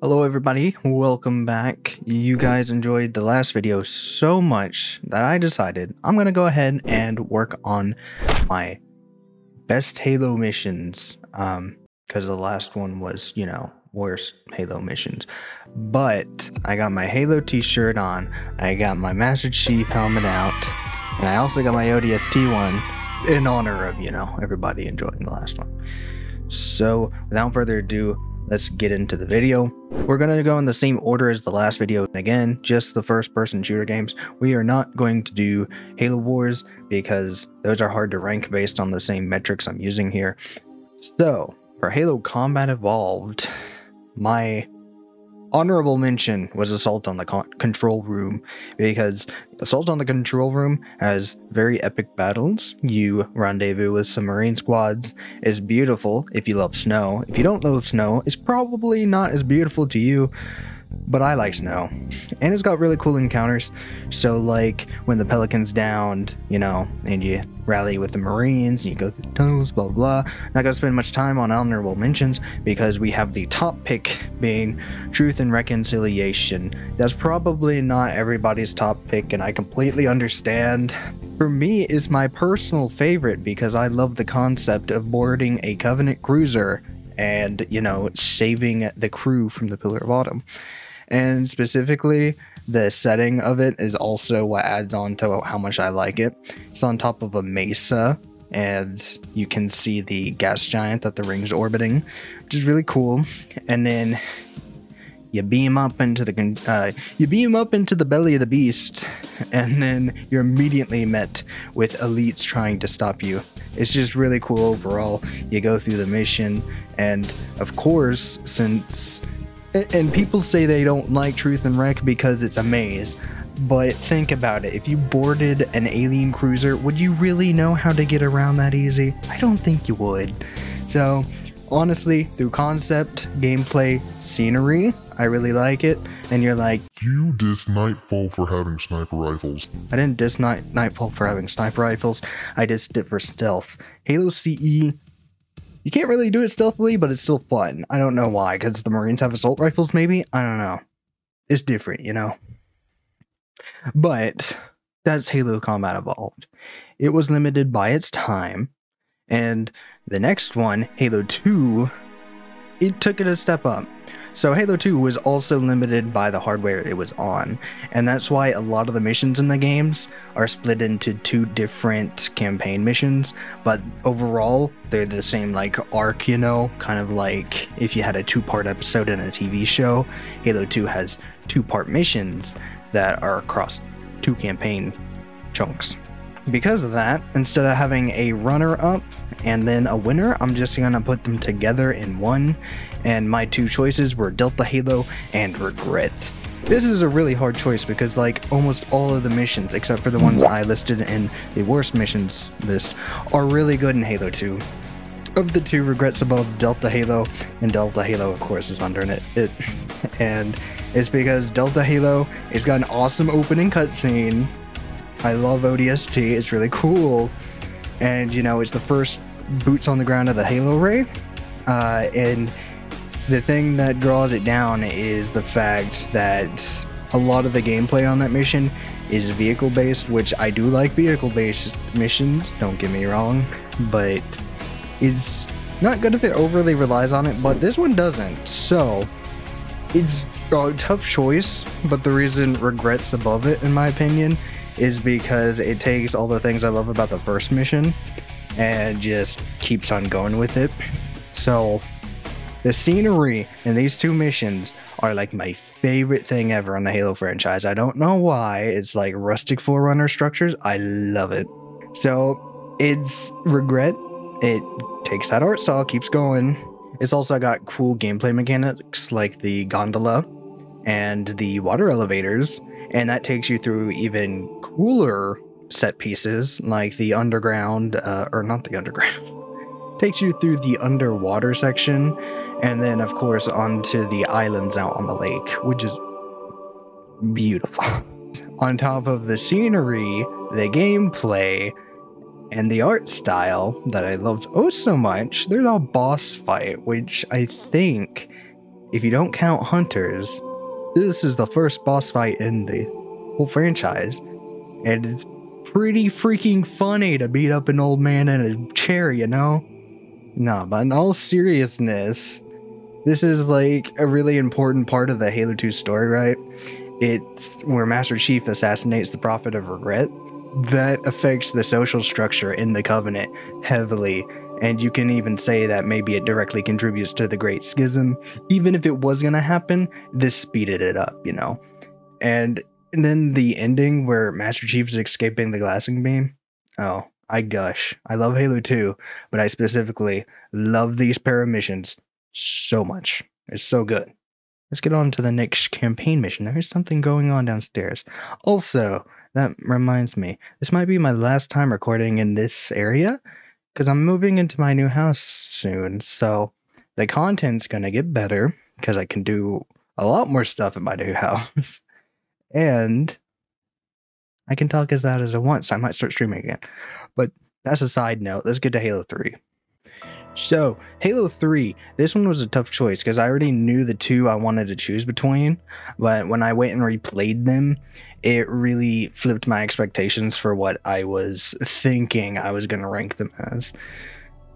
Hello everybody, welcome back. You guys enjoyed the last video so much that I decided I'm gonna go ahead and work on my best Halo missions. Um, because the last one was, you know, worst Halo missions. But I got my Halo t-shirt on, I got my Master Chief helmet out, and I also got my ODST one in honor of, you know, everybody enjoying the last one. So without further ado, let's get into the video. We're going to go in the same order as the last video. And Again, just the first person shooter games. We are not going to do Halo Wars because those are hard to rank based on the same metrics I'm using here. So, for Halo Combat Evolved, my honorable mention was Assault on the con Control Room because Assault on the Control Room has very epic battles. You rendezvous with some Marine squads. is beautiful if you love snow. If you don't love snow, it's probably not as beautiful to you but I like snow. And it's got really cool encounters. So, like when the Pelican's downed, you know, and you rally with the Marines and you go through tunnels, blah, blah. Not gonna spend much time on honorable mentions because we have the top pick being Truth and Reconciliation. That's probably not everybody's top pick, and I completely understand. For me, it's my personal favorite because I love the concept of boarding a Covenant cruiser and, you know, saving the crew from the Pillar of Autumn and specifically the setting of it is also what adds on to how much I like it. It's on top of a mesa, and you can see the gas giant that the ring's orbiting, which is really cool. And then you beam up into the uh, you beam up into the belly of the beast, and then you're immediately met with elites trying to stop you. It's just really cool overall. You go through the mission, and of course, since and people say they don't like Truth and Rec because it's a maze. But think about it. If you boarded an alien cruiser, would you really know how to get around that easy? I don't think you would. So, honestly, through concept, gameplay, scenery, I really like it. And you're like, You diss Nightfall for having sniper rifles. I didn't diss Night- Nightfall for having sniper rifles. I dissed it for stealth. Halo CE you can't really do it stealthily, but it's still fun. I don't know why, because the Marines have assault rifles, maybe? I don't know. It's different, you know? But that's Halo Combat Evolved. It was limited by its time, and the next one, Halo 2, it took it a step up. So Halo 2 was also limited by the hardware it was on, and that's why a lot of the missions in the games are split into two different campaign missions, but overall they're the same like arc, you know, kind of like if you had a two-part episode in a TV show, Halo 2 has two-part missions that are across two campaign chunks. Because of that, instead of having a runner up and then a winner, I'm just gonna put them together in one. And my two choices were Delta Halo and Regret. This is a really hard choice because like almost all of the missions, except for the ones I listed in the worst missions list, are really good in Halo 2. Of the two, Regrets above Delta Halo, and Delta Halo of course is under it. it and it's because Delta Halo has got an awesome opening cutscene I love ODST. It's really cool. And, you know, it's the first boots on the ground of the Halo Ray. Uh, and the thing that draws it down is the fact that a lot of the gameplay on that mission is vehicle based, which I do like vehicle based missions, don't get me wrong, but it's not good if it overly relies on it, but this one doesn't. So it's a tough choice, but the reason regrets above it, in my opinion, is because it takes all the things I love about the first mission and just keeps on going with it. So the scenery in these two missions are like my favorite thing ever on the Halo franchise. I don't know why. It's like rustic forerunner structures. I love it. So it's regret. It takes that art style, keeps going. It's also got cool gameplay mechanics like the gondola and the water elevators and that takes you through even cooler set pieces like the underground uh, or not the underground. Takes you through the underwater section and then of course onto the islands out on the lake which is beautiful. On top of the scenery the gameplay and the art style that i loved oh so much there's a boss fight which i think if you don't count hunters, this is the first boss fight in the whole franchise. And it's pretty freaking funny to beat up an old man in a chair, you know? Nah, but in all seriousness, this is like a really important part of the Halo 2 story, right? It's where Master Chief assassinates the Prophet of Regret. That affects the social structure in the Covenant heavily, and you can even say that maybe it directly contributes to the Great Schism. Even if it was gonna happen, this speeded it up, you know? And, and then the ending where Master Chief is escaping the glassing beam. Oh, I gush. I love Halo 2, but I specifically love these para missions so much. It's so good. Let's get on to the next campaign mission. There is something going on downstairs. Also, that reminds me, this might be my last time recording in this area because I'm moving into my new house soon. So the content's going to get better because I can do a lot more stuff in my new house. and I can talk as loud as I want, so I might start streaming again. But that's a side note. Let's get to Halo 3. So, Halo 3, this one was a tough choice because I already knew the two I wanted to choose between. But when I went and replayed them, it really flipped my expectations for what I was thinking I was going to rank them as.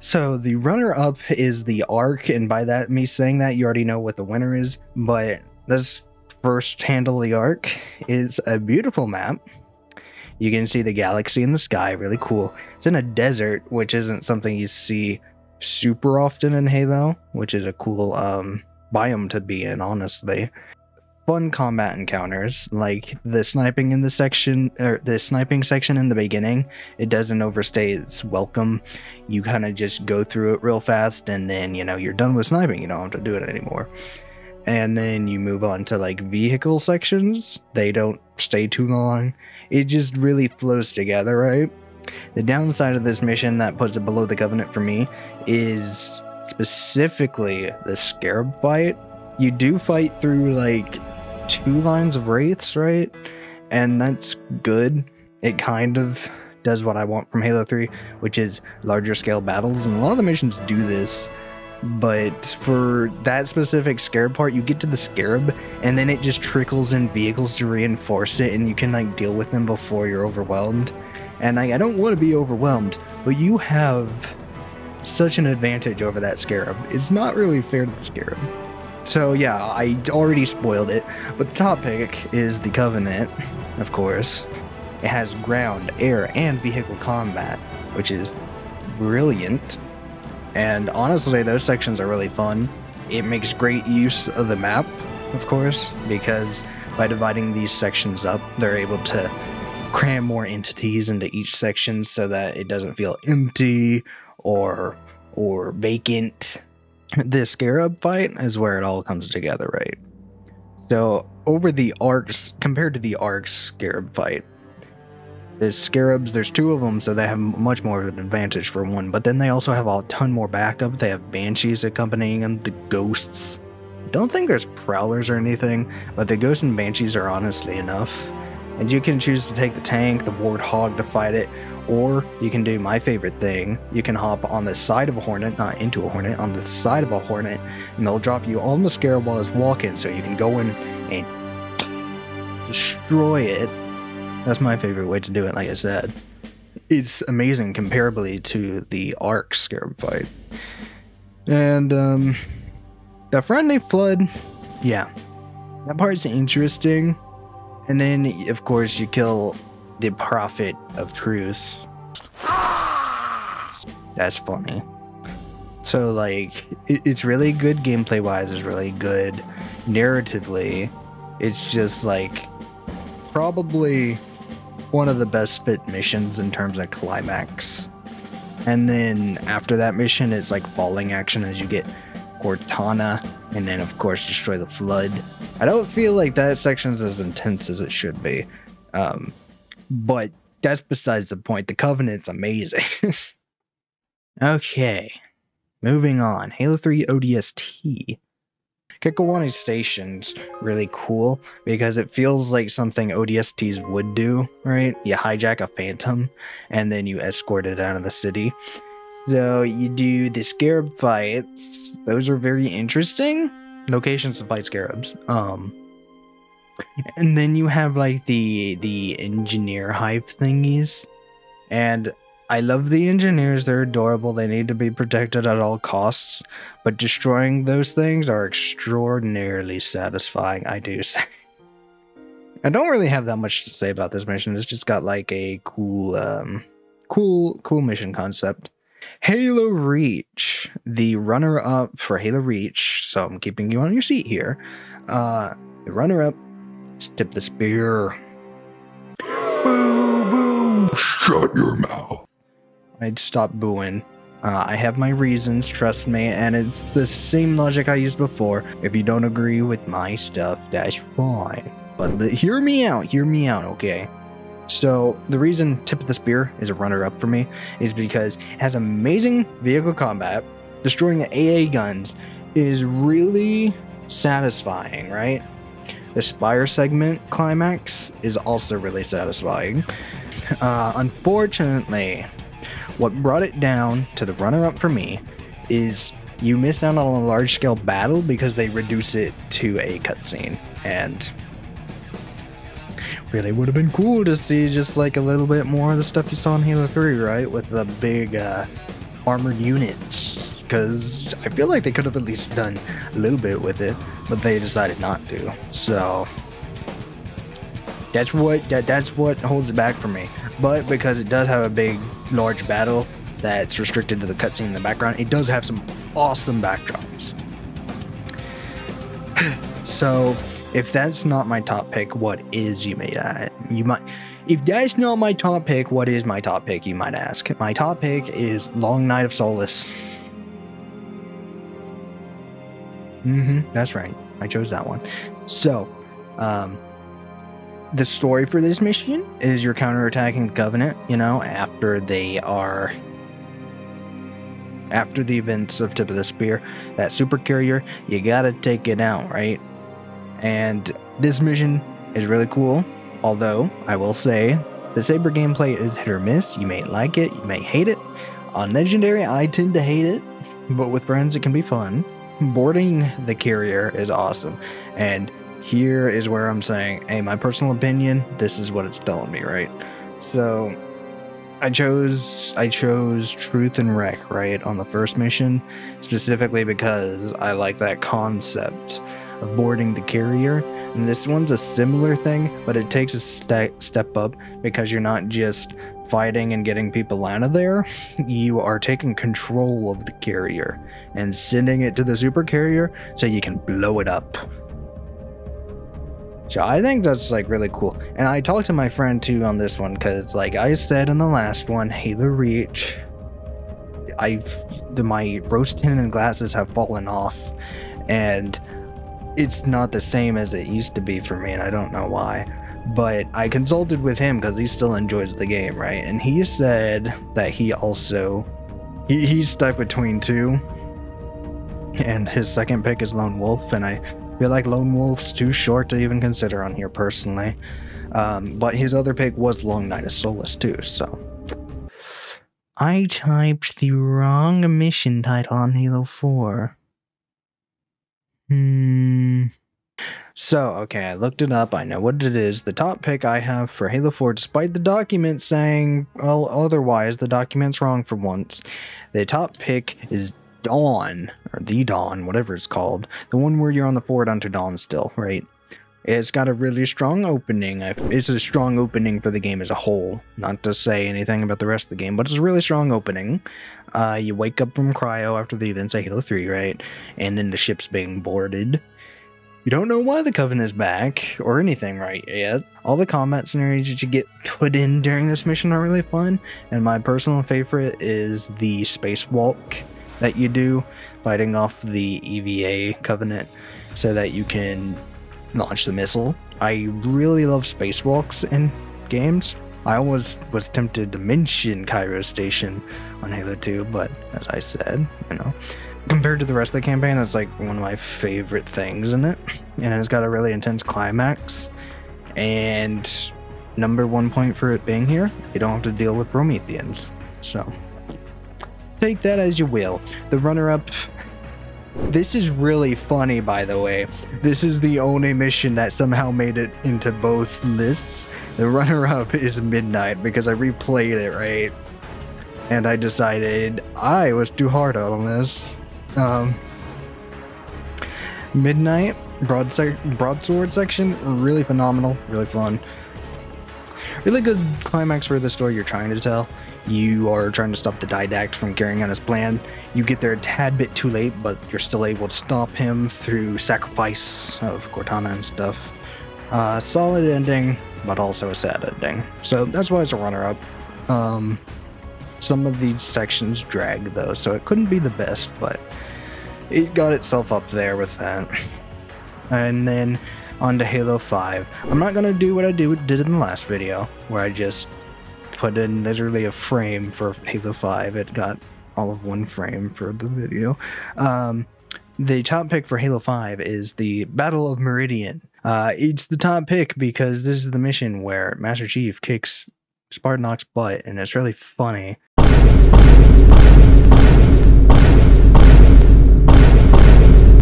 So, the runner up is the Ark, and by that, me saying that, you already know what the winner is. But let's first handle the Ark. It's a beautiful map. You can see the galaxy in the sky, really cool. It's in a desert, which isn't something you see super often in Halo, which is a cool um, biome to be in, honestly. Fun combat encounters, like the sniping in the section, or the sniping section in the beginning, it doesn't overstay its welcome. You kind of just go through it real fast, and then you know you're done with sniping. You don't have to do it anymore. And then you move on to like vehicle sections. They don't stay too long. It just really flows together, right? The downside of this mission that puts it below the Covenant for me is specifically the Scarab fight. You do fight through like two lines of Wraiths, right? And that's good. It kind of does what I want from Halo 3, which is larger scale battles. And a lot of the missions do this. But for that specific Scarab part, you get to the Scarab, and then it just trickles in vehicles to reinforce it, and you can like deal with them before you're overwhelmed. And I, I don't want to be overwhelmed, but you have such an advantage over that scarab. It's not really fair to the scarab. So yeah, I already spoiled it, but the top pick is the Covenant, of course. It has ground, air, and vehicle combat, which is brilliant. And honestly, those sections are really fun. It makes great use of the map, of course, because by dividing these sections up, they're able to cram more entities into each section so that it doesn't feel empty or or vacant. The scarab fight is where it all comes together, right? So over the arcs compared to the arcs scarab fight, the scarabs there's two of them, so they have much more of an advantage for one. But then they also have a ton more backup. They have banshees accompanying them, the ghosts. Don't think there's prowlers or anything, but the ghosts and banshees are honestly enough. And you can choose to take the tank, the warthog to fight it, or you can do my favorite thing. You can hop on the side of a hornet, not into a hornet, on the side of a hornet, and they'll drop you on the scarab while it's walking, so you can go in and destroy it. That's my favorite way to do it, like I said. It's amazing comparably to the Ark scarab fight. And um the friendly flood, yeah. That part's interesting and then, of course, you kill the prophet of truth. That's funny. So, like, it, it's really good gameplay wise, it's really good narratively. It's just like probably one of the best fit missions in terms of climax. And then after that mission, it's like falling action as you get Cortana, and then of course destroy the flood. I don't feel like that section's as intense as it should be, um, but that's besides the point. The Covenant's amazing. okay, moving on. Halo 3 ODST. Kikowani Station's really cool because it feels like something ODSTs would do, right? You hijack a phantom and then you escort it out of the city. So you do the scarab fights. Those are very interesting. locations to fight scarabs. Um, and then you have like the the engineer hype thingies, and I love the engineers. They're adorable. They need to be protected at all costs. But destroying those things are extraordinarily satisfying. I do say. I don't really have that much to say about this mission. It's just got like a cool, um, cool, cool mission concept. Halo Reach, the runner up for Halo Reach. So I'm keeping you on your seat here. Uh, the runner up Tip the Spear. Boo boo! Shut your mouth. I'd stop booing. Uh, I have my reasons, trust me, and it's the same logic I used before. If you don't agree with my stuff, that's fine. But the, hear me out, hear me out, okay? So, the reason Tip of the Spear is a runner up for me is because it has amazing vehicle combat. Destroying the AA guns is really satisfying, right? The Spire segment climax is also really satisfying. Uh, unfortunately, what brought it down to the runner up for me is you miss out on a large scale battle because they reduce it to a cutscene. And really would have been cool to see just like a little bit more of the stuff you saw in Halo 3, right? With the big uh, armored units. Because I feel like they could have at least done a little bit with it, but they decided not to. So that's what that, that's what holds it back for me. But because it does have a big, large battle that's restricted to the cutscene in the background, it does have some awesome backdrops. so if that's not my top pick, what is you may uh, you might if that's not my top pick, what is my top pick? You might ask. My top pick is Long Night of Solace. Mm-hmm. That's right. I chose that one. So, um, the story for this mission is you're counterattacking the Covenant. You know, after they are after the events of Tip of the Spear, that super carrier, you gotta take it out, right? And this mission is really cool. Although I will say the Saber gameplay is hit or miss. You may like it, you may hate it. On Legendary, I tend to hate it, but with friends, it can be fun. Boarding the carrier is awesome. And here is where I'm saying, hey, my personal opinion, this is what it's telling me, right? So I chose I chose Truth and Rec, right, on the first mission, specifically because I like that concept of boarding the carrier. And this one's a similar thing, but it takes a ste- step up because you're not just fighting and getting people out of there. You are taking control of the carrier and sending it to the super carrier so you can blow it up. So I think that's like really cool. And I talked to my friend too on this one because, like I said in the last one, Halo Reach, I've my rose tinted glasses have fallen off, and it's not the same as it used to be for me, and I don't know why. But I consulted with him because he still enjoys the game, right? And he said that he also he, he's stuck between two, and his second pick is Lone Wolf, and I feel like Lone Wolf's too short to even consider on here personally. Um, but his other pick was Long Night of Solace too, so. I typed the wrong mission title on Halo 4. Hmm. So, okay, I looked it up. I know what it is. The top pick I have for Halo 4, despite the document saying well, otherwise, the document's wrong for once. The top pick is Dawn, or the Dawn, whatever it's called. The one where you're on the Forward Unto Dawn still, right? It's got a really strong opening. It's a strong opening for the game as a whole. Not to say anything about the rest of the game, but it's a really strong opening. Uh, you wake up from cryo after the events of Halo 3, right? And then the ship's being boarded. You don't know why the Covenant is back or anything right yet. All the combat scenarios that you get put in during this mission are really fun, and my personal favorite is the spacewalk that you do, fighting off the EVA Covenant so that you can launch the missile. I really love spacewalks in games. I always was tempted to mention Cairo Station on Halo 2, but as I said, you know, compared to the rest of the campaign, that's like one of my favorite things in it. And it's got a really intense climax. And number one point for it being here, you don't have to deal with Prometheans. So take that as you will. The runner up This is really funny, by the way. This is the only mission that somehow made it into both lists. The runner up is Midnight because I replayed it, right? And I decided I was too hard on this. Um, Midnight, broadside, broadsword section, really phenomenal, really fun. Really good climax for the story you're trying to tell. You are trying to stop the Didact from carrying on his plan. You get there a tad bit too late, but you're still able to stop him through sacrifice of Cortana and stuff. Uh, solid ending, but also a sad ending. So that's why it's a runner-up. Um, some of these sections drag though, so it couldn't be the best, but it got itself up there with that. And then on to Halo 5. I'm not gonna do what I do, did in the last video, where I just put in literally a frame for Halo 5. It got all of one frame for the video. Um, the top pick for Halo 5 is the Battle of Meridian. Uh, it's the top pick because this is the mission where Master Chief kicks Spartan Locke's butt, and it's really funny.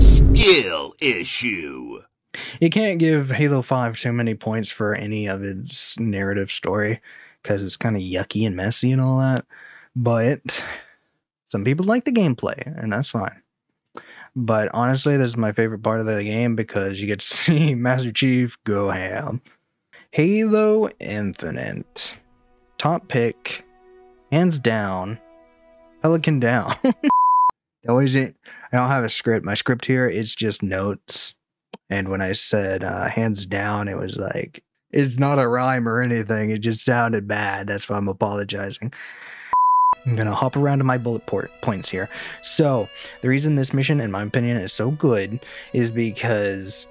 Skill issue. You can't give Halo 5 too many points for any of its narrative story because it's kind of yucky and messy and all that. But some people like the gameplay, and that's fine. But honestly, this is my favorite part of the game because you get to see Master Chief go ham. Halo Infinite. Top pick, hands down, Pelican down. Always, I don't have a script. My script here is just notes. And when I said uh, hands down, it was like, it's not a rhyme or anything. It just sounded bad. That's why I'm apologizing. I'm gonna hop around to my bullet port points here. So the reason this mission, in my opinion, is so good is because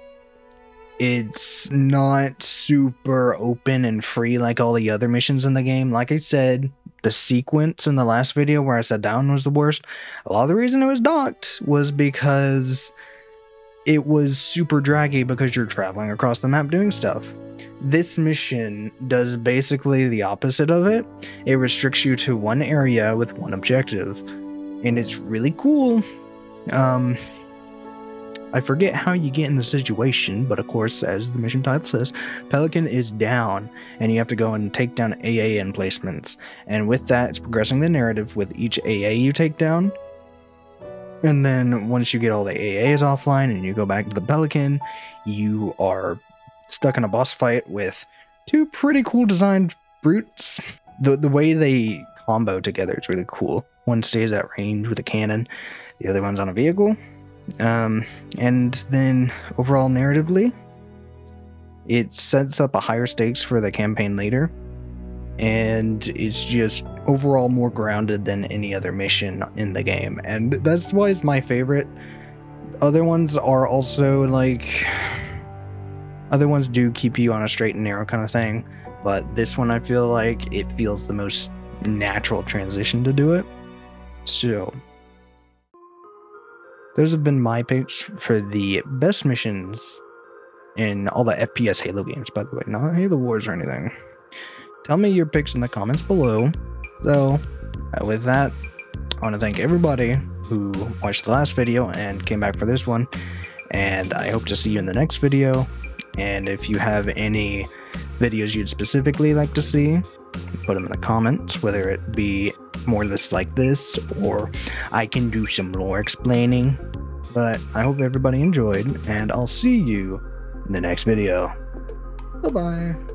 it's not super open and free like all the other missions in the game. Like I said, the sequence in the last video where I said down was the worst. A lot of the reason it was docked was because it was super draggy because you're traveling across the map doing stuff. This mission does basically the opposite of it. It restricts you to one area with one objective, and it's really cool. Um, I forget how you get in the situation, but of course, as the mission title says, Pelican is down, and you have to go and take down AA emplacements. And with that, it's progressing the narrative with each AA you take down. And then once you get all the AAs offline and you go back to the Pelican, you are stuck in a boss fight with two pretty cool designed brutes. The the way they combo together is really cool. One stays at range with a cannon, the other one's on a vehicle. Um, and then overall narratively, it sets up a higher stakes for the campaign later. And it's just overall more grounded than any other mission in the game. And that's why it's my favorite. Other ones are also like other ones do keep you on a straight and narrow kind of thing, but this one I feel like it feels the most natural transition to do it. So, those have been my picks for the best missions in all the FPS Halo games, by the way, not Halo Wars or anything. Tell me your picks in the comments below. So, uh, with that, I want to thank everybody who watched the last video and came back for this one. And I hope to see you in the next video. And if you have any videos you'd specifically like to see, put them in the comments, whether it be more lists like this or I can do some more explaining. But I hope everybody enjoyed, and I'll see you in the next video. Bye bye.